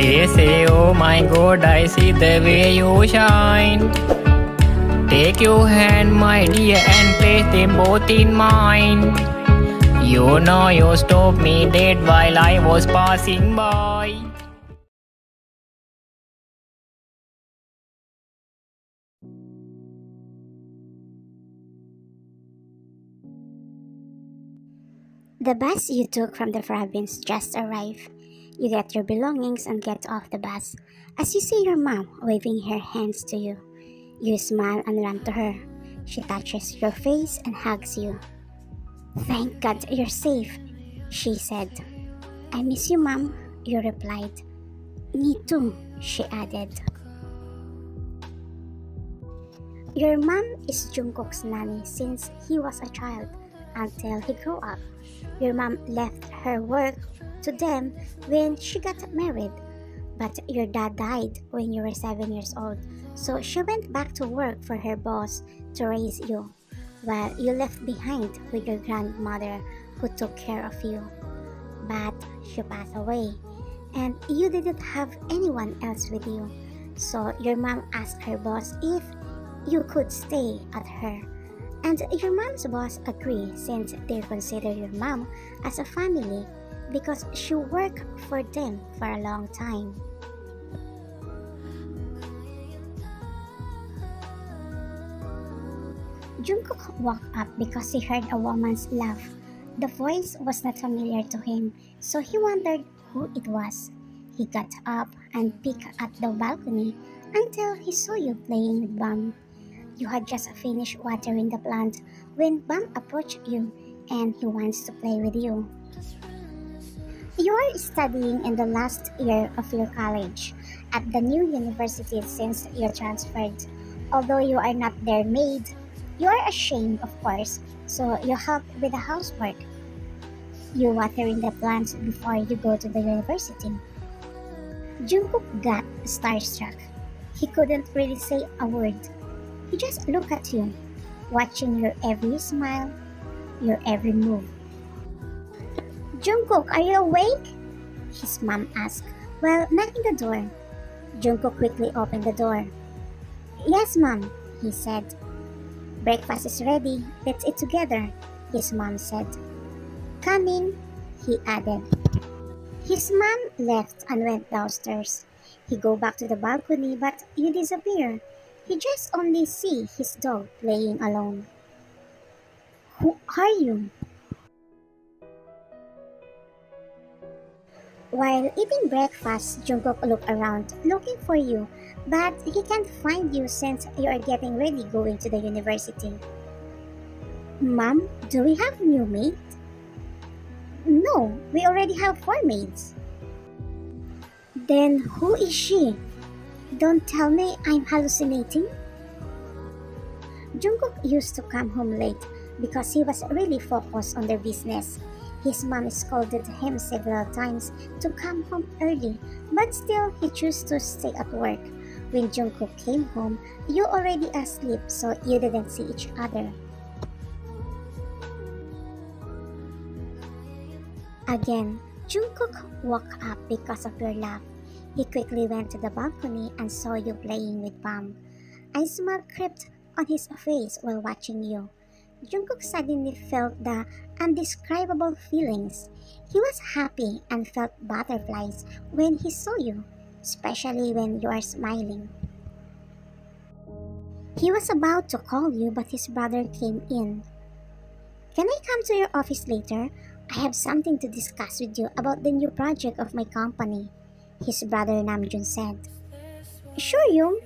They say, Oh my god, I see the way you shine. Take your hand, my dear, and place them both in mine. You know you stopped me dead while I was passing by. The bus you took from the province just arrived. You get your belongings and get off the bus. As you see your mom waving her hands to you, you smile and run to her. She touches your face and hugs you. Thank God you're safe, she said. I miss you, Mom, you replied. Me too, she added. Your mom is Jungkook's nanny since he was a child until he grew up. Your mom left her work to them when she got married, but your dad died when you were 7 years old, so she went back to work for her boss to raise you, while you left behind with your grandmother who took care of you. But she passed away, and you didn't have anyone else with you, so your mom asked her boss if you could stay at her. And your mom's boss agreed since they consider your mom as a family because she worked for them for a long time. Jungkook woke up because he heard a woman's laugh. The voice was not familiar to him, so he wondered who it was. He got up and peeked at the balcony until he saw you playing with Bam. You had just finished watering the plant when Bam approached you and he wants to play with you. You are studying in the last year of your college at the new university since you transferred. Although you are not their maid, you are ashamed, of course, so you help with the housework. You watering the plants before you go to the university. Jungkook got starstruck. He couldn't really say a word. He just looked at you, watching your every smile, your every move. Jungkook, are you awake? His mom asked while knocking the door. Jungkook quickly opened the door. Yes, mom, he said. Breakfast is ready. Let's eat together, his mom said. Coming, he added. His mom left and went downstairs. He go back to the balcony, but you disappear. He just only see his dog playing alone. Who are you? While eating breakfast, Jungkook looked around, looking for you, but he can't find you since you are getting ready going to the university. Mom, do we have new maid? No, we already have four maids. Then who is she? Don't tell me I'm hallucinating. Jungkook used to come home late because he was really focused on their business. His mom scolded him several times to come home early, but still he chose to stay at work. When Jungkook came home, you already asleep so you didn't see each other. Again, Jungkook woke up because of your laugh. He quickly went to the balcony and saw you playing with Bam. A smile crept on his face while watching you. Jungkook suddenly felt the undescribable feelings. He was happy and felt butterflies when he saw you, especially when you are smiling. He was about to call you, but his brother came in. Can I come to your office later? I have something to discuss with you about the new project of my company, his brother Namjoon said. Sure, hyung,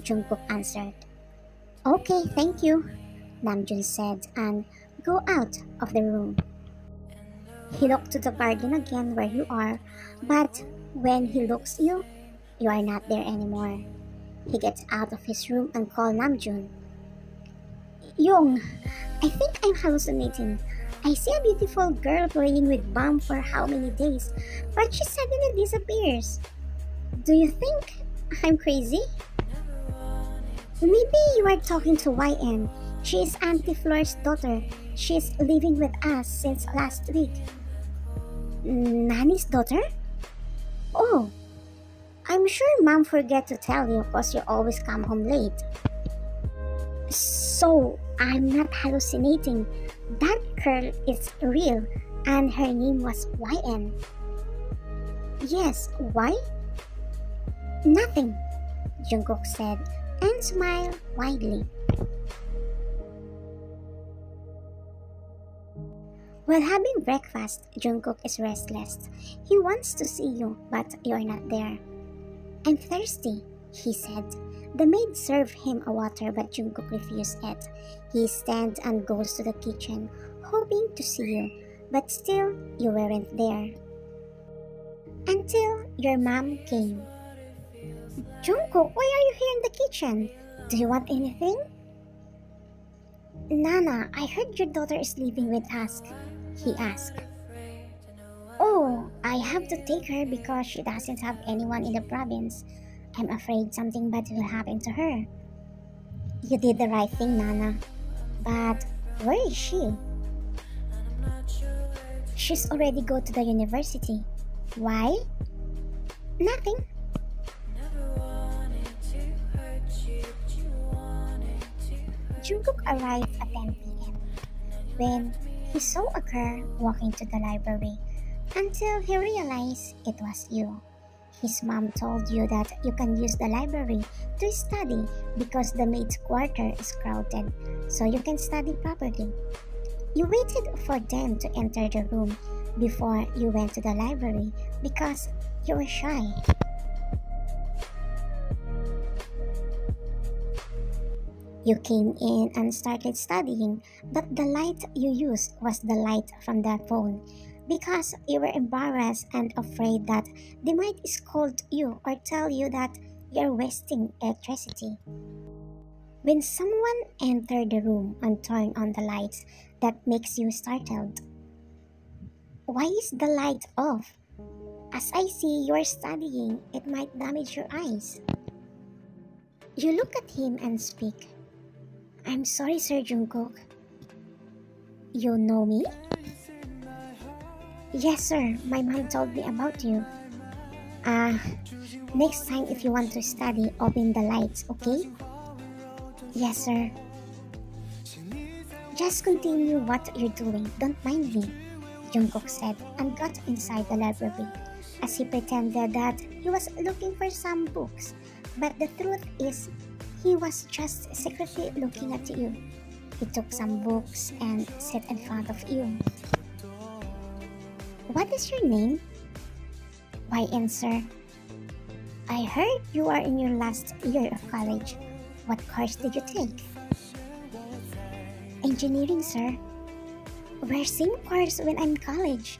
Jungkook answered. Okay, thank you, Namjoon said and go out of the room. He looked to the garden again where you are, but when he looks you, you are not there anymore. He gets out of his room and calls Namjoon. Hyung, I think I'm hallucinating. I see a beautiful girl playing with Bam for how many days, but she suddenly disappears. Do you think I'm crazy? Maybe you are talking to YN. She is Auntie Floor's daughter. She is living with us since last week. Nani's daughter? Oh, I'm sure mom forget to tell you cause you always come home late. So, I'm not hallucinating. That girl is real and her name was YN. Yes, why? Nothing, Jungkook said and smiled widely. While having breakfast, Jungkook is restless. He wants to see you, but you're not there. I'm thirsty, he said. The maid served him a water, but Jungkook refused it. He stands and goes to the kitchen, hoping to see you, but still you weren't there. Until your mom came. Jungkook, why are you here in the kitchen? Do you want anything? Nana, I heard your daughter is living with us, he asked. Oh, I have to take her because she doesn't have anyone in the province. I'm afraid something bad will happen to her. You did the right thing, Nana. But where is she? She's already go to the university. Why? Nothing. Jungkook arrived at 10 p.m. when he saw a girl walking to the library until he realized it was you. His mom told you that you can use the library to study because the maid's quarter is crowded, so you can study properly. You waited for them to enter the room before you went to the library because you were shy. You came in and started studying, but the light you used was the light from the phone because you were embarrassed and afraid that they might scold you or tell you that you're wasting electricity. When someone entered the room and turned on the lights, that makes you startled. Why is the light off? As I see you're studying, it might damage your eyes. You look at him and speak. I'm sorry, Sir Jungkook. You know me? Yes, sir. My mom told me about you. Ah, uh, next time if you want to study, open the lights, okay? Yes, sir. Just continue what you're doing. Don't mind me, Jungkook said and got inside the library as he pretended that he was looking for some books. But the truth is, he was just secretly looking at you. He took some books and sat in front of you. What is your name? Why answer? I heard you are in your last year of college. What course did you take? Engineering, sir. We're same course when I'm in college.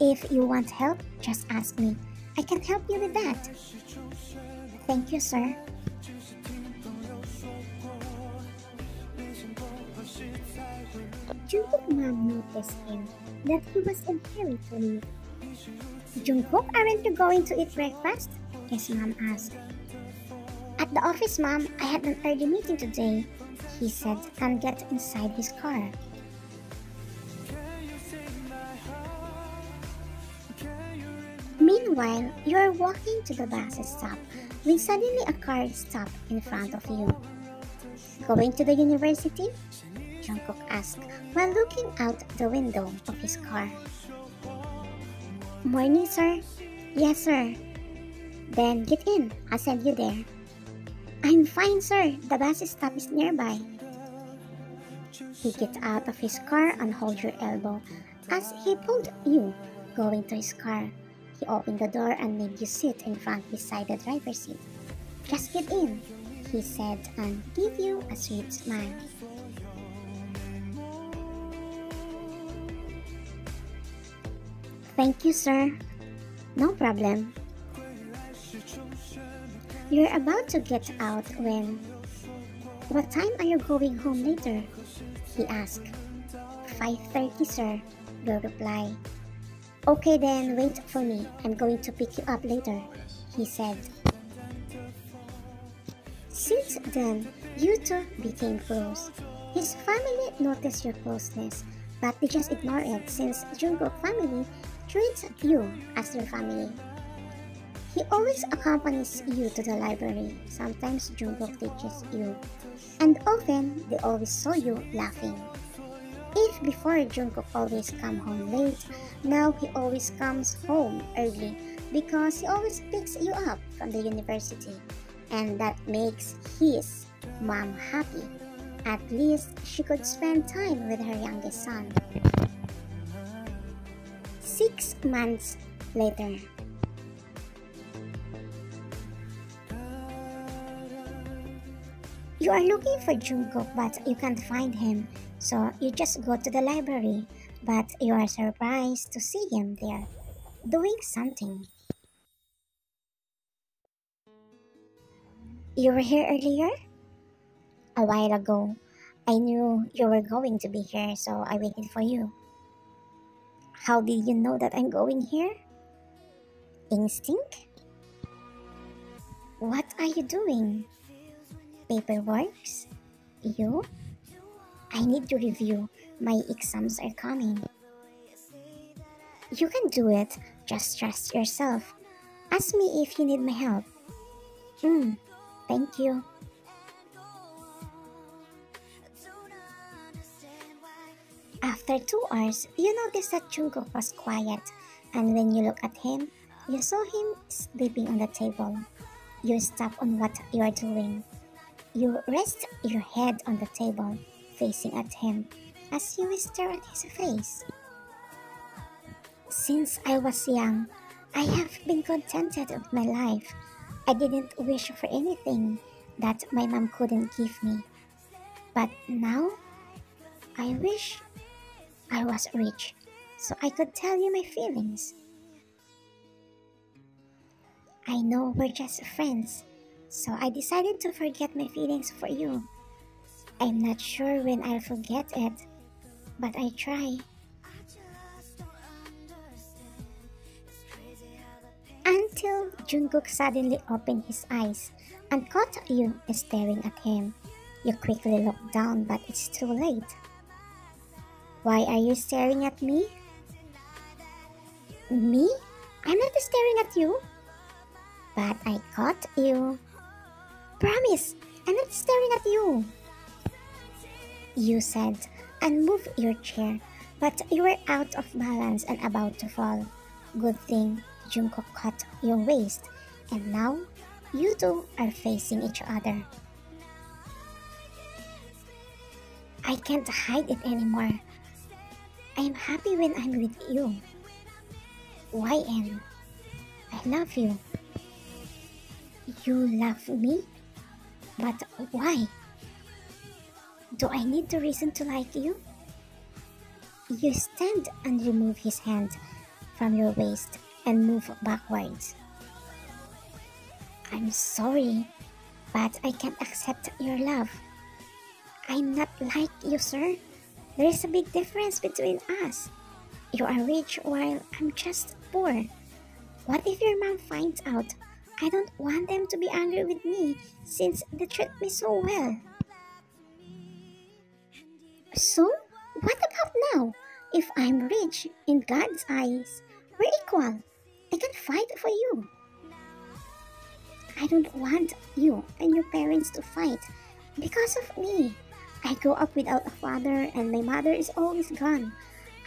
If you want help, just ask me. I can help you with that. Thank you, sir. Mom noticed him that he was in hurry to leave. Jungkook, aren't you going to eat breakfast? His mom asked. At the office, mom, I had an early meeting today, he said and get inside his car. Meanwhile, you are walking to the bus stop when suddenly a car stopped in front of you. Going to the university? Jungkook asked while looking out the window of his car. Morning, sir. Yes, sir. Then get in. I'll send you there. I'm fine, sir. The bus stop is nearby. He gets out of his car and holds your elbow as he pulled you going to his car. He opened the door and made you sit in front beside the driver's seat. Just get in, he said and gave you a sweet smile. Thank you, sir. No problem. You're about to get out when... What time are you going home later? He asked. 5.30, sir, you reply. Okay then, wait for me. I'm going to pick you up later, he said. Since then, you two became close. His family noticed your closeness, but they just ignore it since Jungkook family treats you as their family. He always accompanies you to the library. Sometimes Jungkook teaches you. And often, they always saw you laughing. If before Jungkook always come home late, now he always comes home early because he always picks you up from the university. And that makes his mom happy. At least she could spend time with her youngest son. Six months later. You are looking for Jungkook but you can't find him, so you just go to the library, but you are surprised to see him there, doing something. You were here earlier? A while ago. I knew you were going to be here, so I waited for you. How did you know that I'm going here? Instinct? What are you doing? Paperworks? You? I need to review. My exams are coming. You can do it. Just trust yourself. Ask me if you need my help. Hmm, thank you. After two hours, you notice that Jungkook was quiet, and when you look at him, you saw him sleeping on the table. You stop on what you are doing. You rest your head on the table, facing at him, as you stare at his face. Since I was young, I have been contented with my life. I didn't wish for anything that my mom couldn't give me. But now, I wish I was rich, so I could tell you my feelings. I know we're just friends, so I decided to forget my feelings for you. I'm not sure when I'll forget it, but I try. Until Jungkook suddenly opened his eyes and caught you staring at him. You quickly look down, but it's too late. Why are you staring at me? Me? I'm not staring at you. But I caught you. Promise, I'm not staring at you. You said, and moved your chair, but you were out of balance and about to fall. Good thing Jungkook caught your waist, and now you two are facing each other. I can't hide it anymore. I'm happy when I'm with you. YN, I love you. You love me? But why? Do I need the reason to like you? You stand and remove his hand from your waist and move backwards. I'm sorry, but I can't accept your love. I'm not like you, sir. There is a big difference between us. You are rich while I'm just poor. What if your mom finds out? I don't want them to be angry with me since they treat me so well. So, what about now? If I'm rich in God's eyes, we're equal. I can fight for you. I don't want you and your parents to fight because of me. I grew up without a father and my mother is always gone.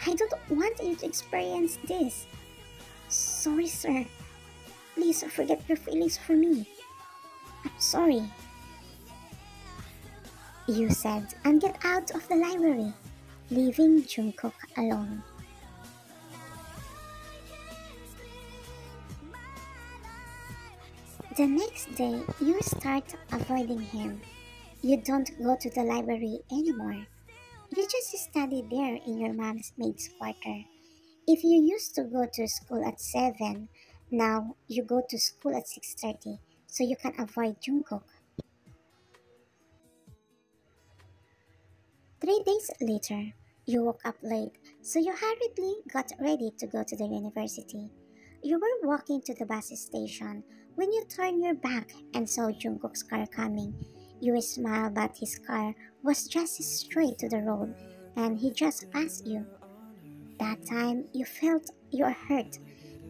I don't want you to experience this. Sorry, sir. Please forget your feelings for me. I'm sorry. You said and get out of the library, leaving Jungkook alone. The next day, you start avoiding him. You don't go to the library anymore. You just study there in your mom's maid's quarter. If you used to go to school at 7, now you go to school at 6.30 so you can avoid Jungkook. Three days later, you woke up late, so you hurriedly got ready to go to the university. You were walking to the bus station when you turned your back and saw Jungkook's car coming you smiled, but his car was just straight to the road and he just passed you. That time you felt you were hurt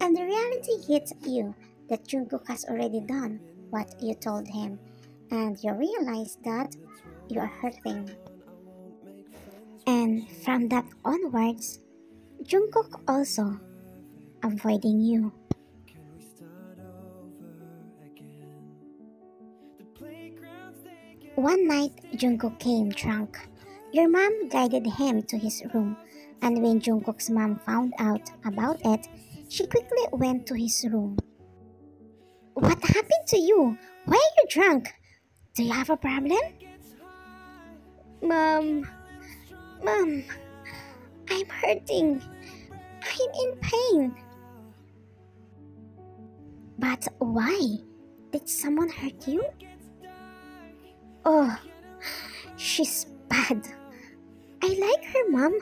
and the reality hit you that Jungkook has already done what you told him, and you realize that you are hurting. And from that onwards, Jungkook also avoiding you. One night, Jungkook came drunk. Your mom guided him to his room, and when Jungkook's mom found out about it, she quickly went to his room. What happened to you? Why are you drunk? Do you have a problem? Mom, Mom, I'm hurting. I'm in pain. But why? Did someone hurt you? Oh, she's bad. I like her, Mom.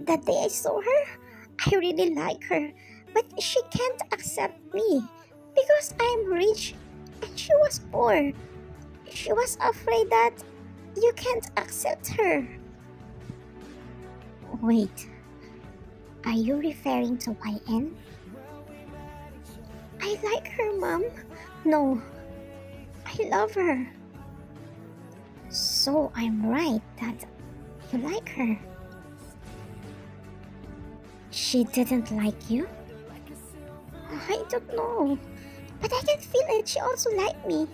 That day I saw her, I really like her. But she can't accept me because I'm rich and she was poor. She was afraid that you can't accept her. Wait, are you referring to YN? I like her, Mom. No, I love her. So I'm right that you like her. She didn't like you? I don't know. But I can feel it. She also liked me.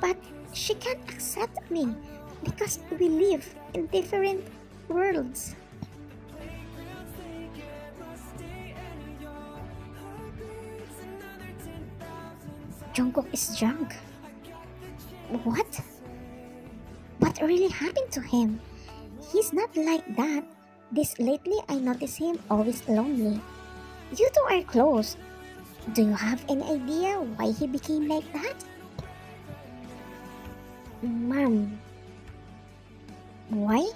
But she can't accept me because we live in different worlds. Jungkook is drunk. What? Really happened to him? He's not like that. This lately I notice him always lonely. You two are close. Do you have any idea why he became like that? Mom. Why?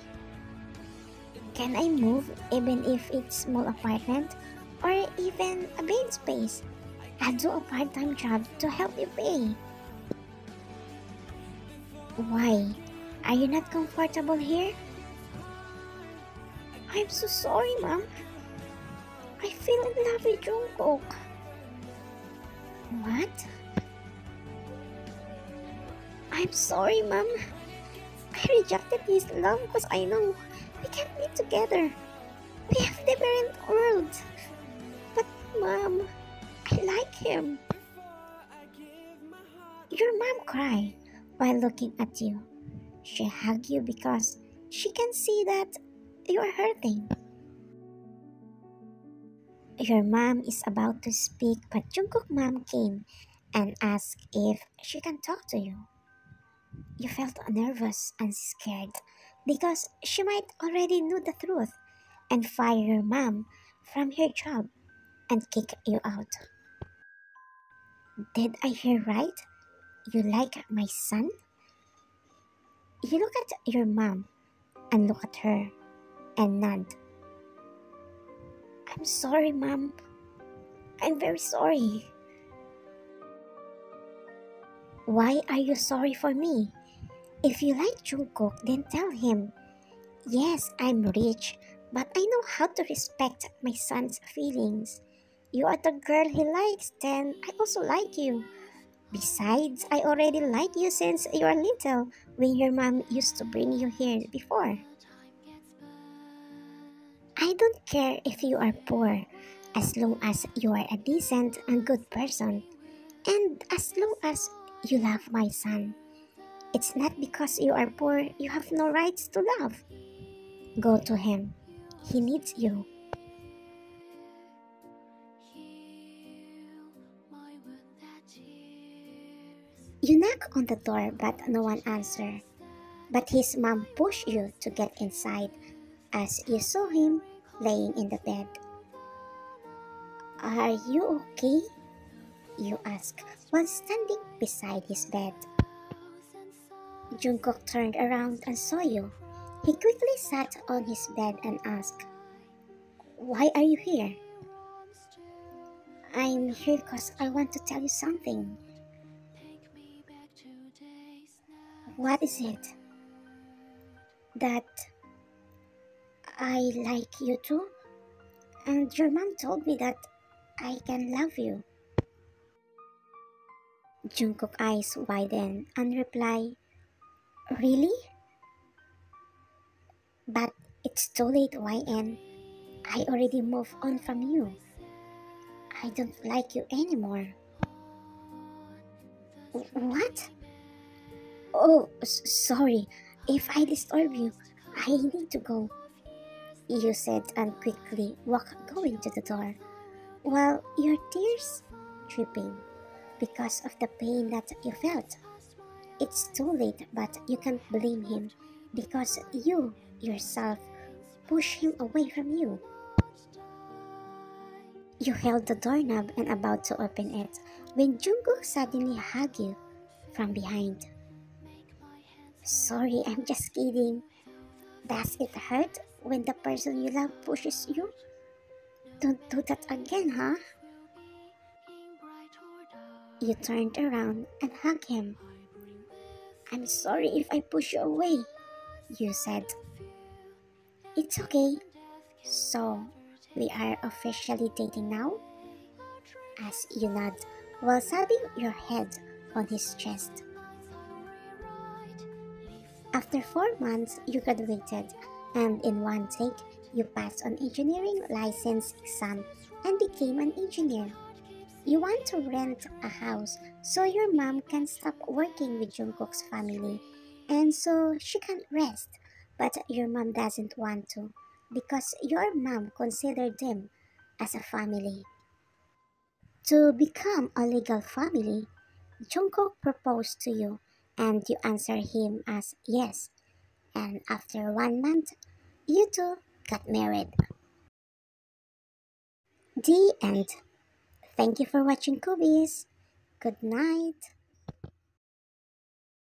Can I move even if it's small apartment or even a bed space? I'll do a part-time job to help you pay. Why? Are you not comfortable here? I'm so sorry, Mom. I feel in love with Jungkook. What? I'm sorry, Mom. I rejected his love because I know we can't be together. We have different worlds. But, Mom, I like him. Your mom cried while looking at you. She hugged you because she can see that you are hurting. Your mom is about to speak, but Jungkook mom came and asked if she can talk to you. You felt nervous and scared because she might already know the truth and fire your mom from her job and kick you out. Did I hear right? You like my son? You look at your mom and look at her and nod. I'm sorry, mom. I'm very sorry. Why are you sorry for me? If you like Jungkook, then tell him. Yes, I'm rich, but I know how to respect my son's feelings. You are the girl he likes, then I also like you. Besides, I already like you since you are little, when your mom used to bring you here before. I don't care if you are poor, as long as you are a decent and good person, and as long as you love my son. It's not because you are poor you have no rights to love. Go to him. He needs you. You knock on the door but no one answer. But his mom pushed you to get inside as you saw him laying in the bed. Are you okay? You ask while standing beside his bed. Jungkook turned around and saw you. He quickly sat on his bed and asked, Why are you here? I'm here because I want to tell you something. What is it? That I like you too? And your mom told me that I can love you. Jungkook's eyes widen and reply, Really? But it's too late, YN. I already moved on from you. I don't like you anymore. What? Oh, sorry. If I disturb you, I need to go. You said and quickly walk going to the door, while your tears dripping because of the pain that you felt. It's too late, but you can't blame him because you yourself push him away from you. You held the doorknob and about to open it when Jungkook suddenly hugged you from behind. Sorry, I'm just kidding. Does it hurt when the person you love pushes you? Don't do that again, huh? You turned around and hugged him. I'm sorry if I push you away, you said. It's okay. So, we are officially dating now? As you nod while subbing your head on his chest. After four months, you graduated, and in one take, you passed an engineering license exam and became an engineer. You want to rent a house so your mom can stop working with Jungkook's family and so she can rest. But your mom doesn't want to because your mom considered them as a family. To become a legal family, Jungkook proposed to you and you answer him as yes. And after one month, you two got married. The end. Thank you for watching Kobe's. Good night.